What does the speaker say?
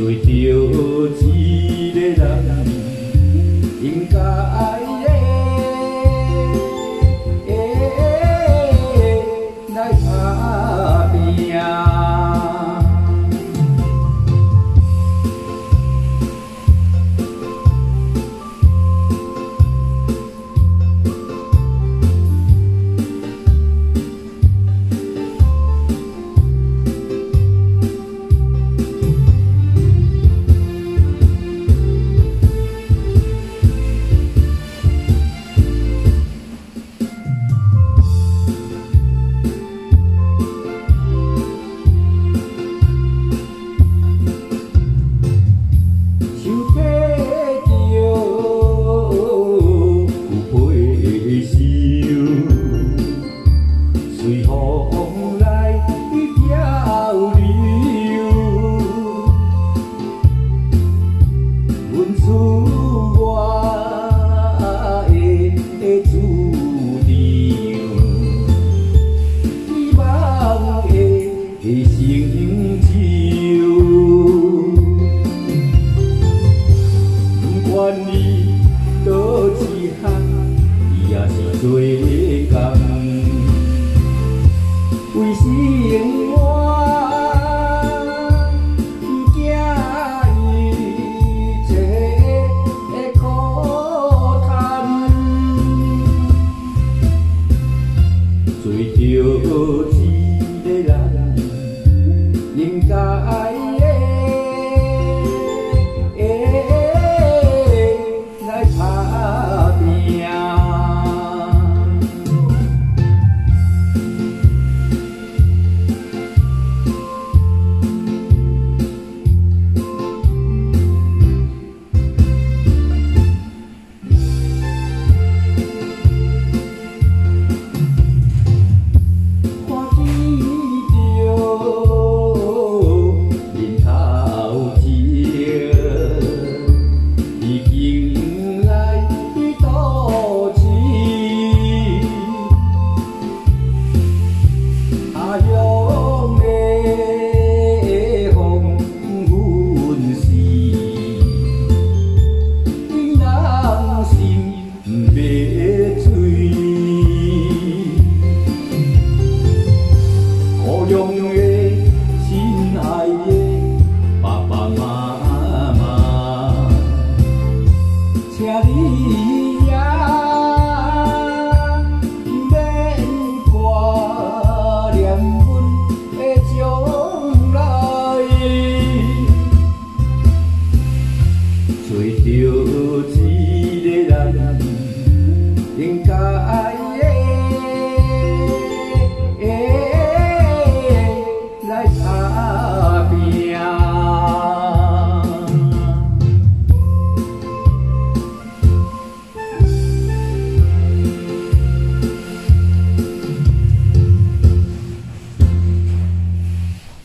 Tuổi! 的生只有，不管你多凄寒，也是随行。为生活，一，别醉，我心爱的爸爸妈妈，请你挂念我的将来，着。